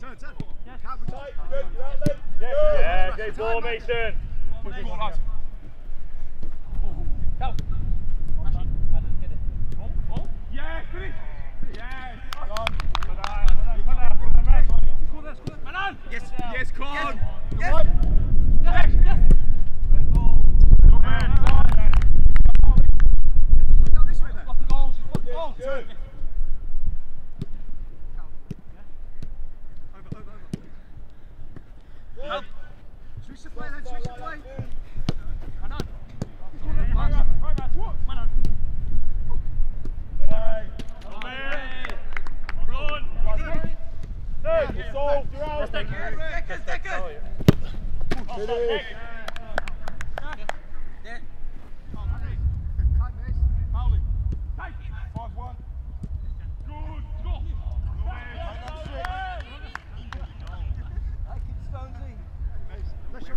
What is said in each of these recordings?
Turn, turn. Tight, good, you're out then. Yes. Good. Yeah, great ball, Mason. Yes, finish. Yes. Yes, yes, come on. Yes. Go this way then. Good. Over, over, over. Switch the play then, switch the play. Good, it's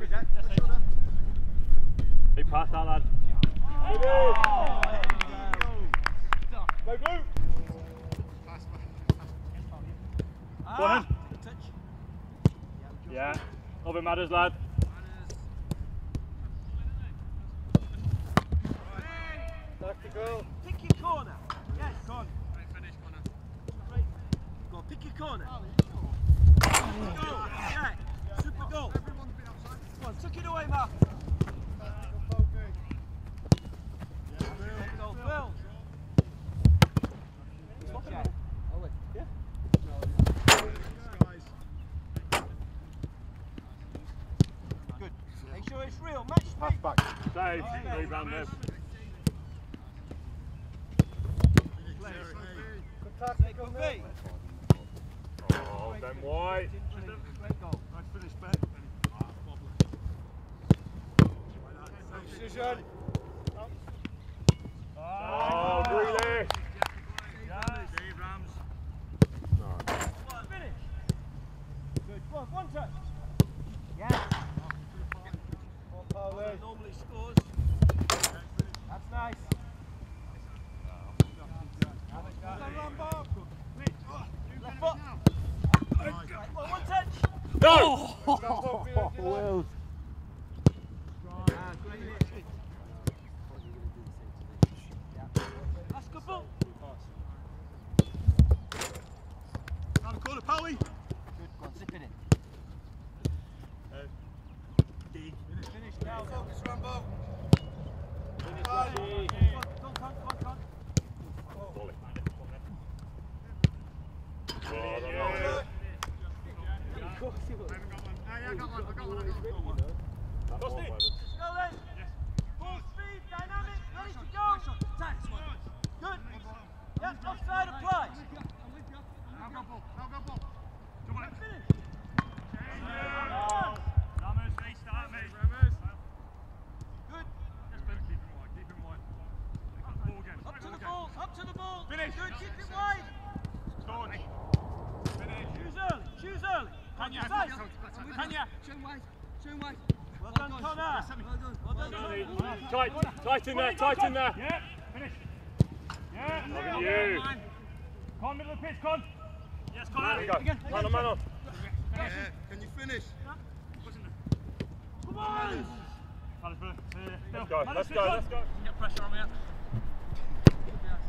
with that. Yeah. Nothing matters, lad. Tactical. Pick your corner. Yes. Go on. Go on, pick your corner. Goal. Yeah. Super goal. Come on, tuck it away, Mark. Goal, Phil. Yeah. Good. Make sure it's real. Match Pass speed. back. Save. Rebound there. Go B. Oh, Ben White. Nice finish, Ben. Decision. Oh, Grealish. Finish. Good. Go on, one touch. Yes. Paulie. Normally scores. That's nice. Left foot. Right, well, one touch. No! Wills. That's Rambo. Come come. Oh. I got one, I got one, I got one. Go then. Full speed, dynamic, ready to go. Good. Yeah, offside applies. Now go ball, now go ball. Come on. Finish. Up to the ball, up to the ball. Finish. Good, keep it wide. Finish! Choose early, choose early. Tanya, Decisive. Tanya. Well done, Conor. Well done, Conor. Tight, tight in there, tight in there. Yeah, finish. Yeah, Look at you. Con, middle of the pitch, Con. Yes, Con. There you go. Man on, man on. Yeah, can you finish? Come on. Salisbury, Let's Phil. go, let's go, let's go. Get pressure on me.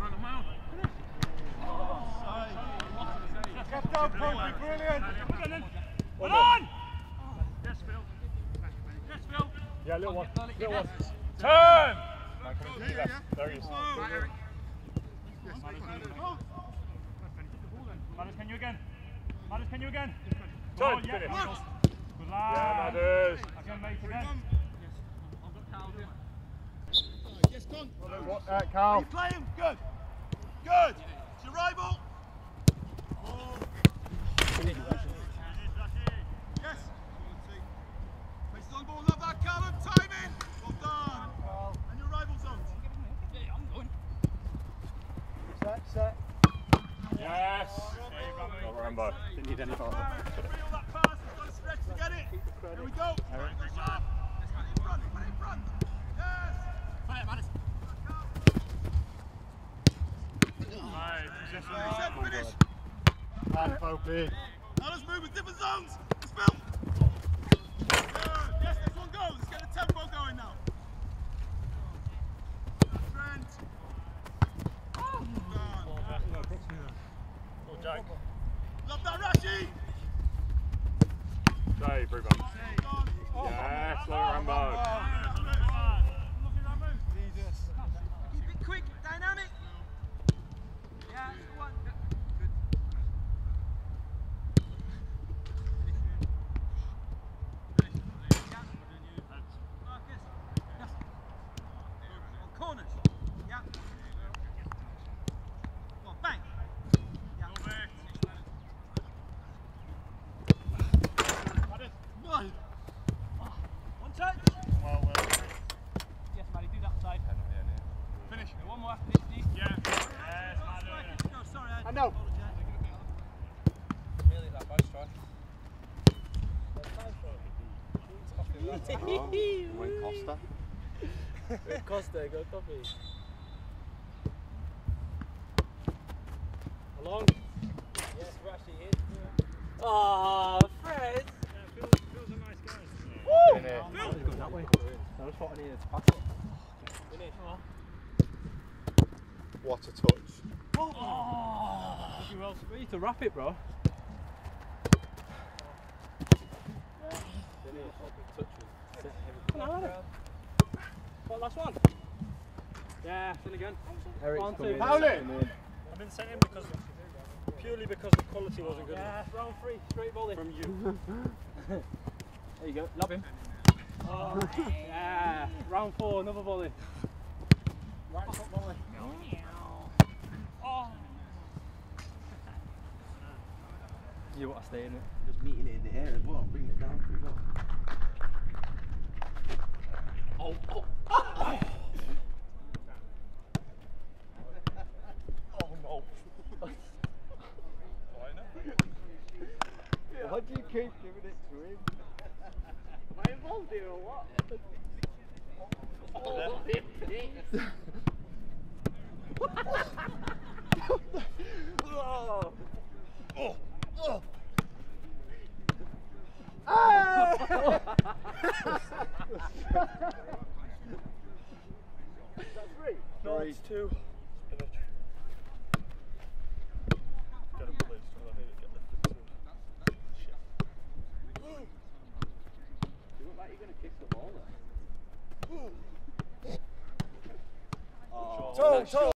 Run them out. Get down, Brilliant. Again then. One Come on! Yes, Phil. Yes, Phil. Yeah, little one, little one. Turn! There he is. Madders, can you again? Can you again? Turn, yeah. finish. Good lad. Yeah. Again, mate, again. Yes, Con. Uh, Are Carl. you playing? Good. Good. It's your rival. Yes. Place on ball, love that, Callum. Timing. Well done. And your rival zones. Set. Yes. Not Rambo. Didn't need any further. Feel that pass. It's got stretch to get it. Here we go. Sharp. Put it. Now let's move in different zones. Let's build. Yes, next one goes. Let's get the tempo going now. Trent. Done. Oh, Jack. Love that, Rashi. Save, rebound. Done. Yes, look at Rambo. Jesus. Keep it quick, dynamic. Yeah, that's the one. Good. Yeah. Marcus. Yes. On corners. Yeah. Come on, bang. Yeah. One. One touch. Well, well. Yes, Maddie, do that side. Finish. One more after this, Steve. Yeah. Yes, No, sorry, I, I know. apologise. Really, that bad strike. Went Costa. Costa, go copy. Along. Yes, we're actually here. Oh, Fred. that way. I just thought I needed to pass it. Finish. What a touch. You well, we need to wrap it, bro. Come on, What, last one? Yeah, then again. One, two. Howling! I've been sent in because purely because the quality wasn't good Yeah, round three, straight volley. from you. There you go, lob him. Oh, yeah, round four, another volley. Right foot volley. Oh. You want to stay in it? Just meeting it in the air as well, bringing it down through well. Oh, oh, oh! Oh, no. Why do you keep giving it to him? Am I involved here or what? Oh, oh. Oh. Oh. No, it's two. Spinach. Get him, please. I need to get lifted too. Shit. You look like you're going to kick the ball there. Toe, toe.